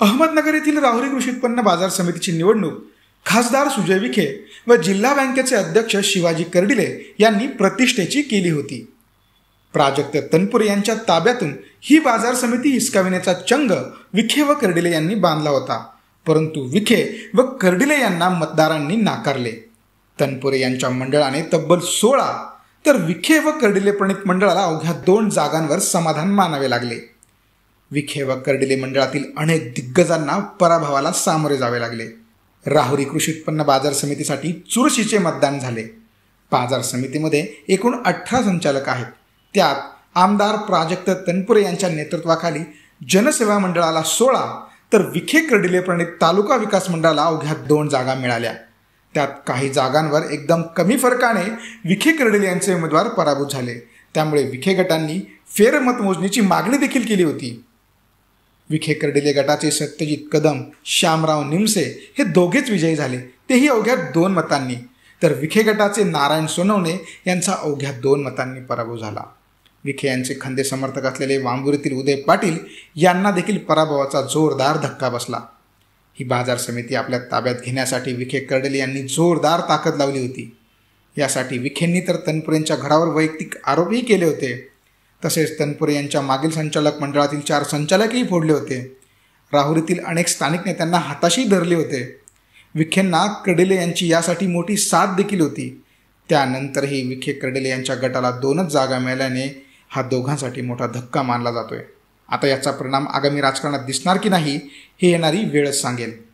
अहमदनगर येथील राहुरी कृषी उत्पन्न बाजार समितीची निवडणूक खासदार सुजय विखे व जिल्हा बँकेचे अध्यक्ष शिवाजी कर्डिले यांनी प्रतिष्ठेची केली होती. प्राजक्त तनपुरे यांच्या ताब्यातून ही बाजार समिती हिसकाविण्याचा चंग विखे व कर्डिले यांनी बांधला होता. परंतु विखे व कर्डिले यांना मतदारांनी नाकारले. तनपुरे यांच्या मंडळाने तब्बल सोळा तर विखे व कर्डिले प्रणित मंडळाला अवघ्या दोन जागांवर समाधान मानावे लागले. विखे व कर्डिले मंडळातील अनेक दिग्गजांना पराभवाला सामोरे जावे लागले. राहुरी कृषी उत्पन्न बाजार समितीसाठी चुरशीचे मतदान झाले. बाजार समितीमध्ये एकूण अठरा संचालक आहेत. त्यात आमदार प्राजक्त तनपुरे यांच्या नेतृत्वाखाली जनसेवा मंडळाला सोळा तर विखे कर्डिले प्रणित तालुका विकास मंडळाला अवघ्या दोन जागा मिळाल्या. त्यात काही जागांवर एकदम कमी फरकाने विखे कर्डिले यांचे उमेदवार पराभूत झाले. त्यामुळे विखे गटांनी फेरमतमोजणीची मागणी देखील केली होती. विखे कर्डिले गटाचे सत्यजित कदम श्यामराव निमसे हे दोघेच विजयी झाले. तेही अवघ्या दोन मतांनी. तर विखे गटाचे नारायण सोनवणे यांचा अवघ्या दोन मतांनी पराभव झाला. विखे यांचे खंदे समर्थक असलेले वांबुरीतील उदय पाटील यांना देखील पराभवाचा जोरदार धक्का बसला. ही बाजार समिती आपल्या ताब्यात घेण्यासाठी विखे कर्डले यांनी जोरदार ताकद लावली होती. यासाठी विखेंनी तर तनपुरेंच्या घरावर वैयक्तिक आरोपही केले होते. तसेच तनपुरे यांच्या मागील संचालक मंडळातील चार संचालकही फोडले होते. राहुरीतील अनेक स्थानिक नेत्यांना हाताशी धरले होते. विखेंना कर्डिले यांची यासाठी मोठी साथ देखील होती. त्यानंतरही विखे कर्डिले यांच्या गटाला दोनच जागा मिळाल्याने हा दोघांसाठी मोठा धक्का मानला जातोय. आता याचा परिणाम आगामी राजकारणात दिसणार की नाही हे येणारी वेळच सांगेल.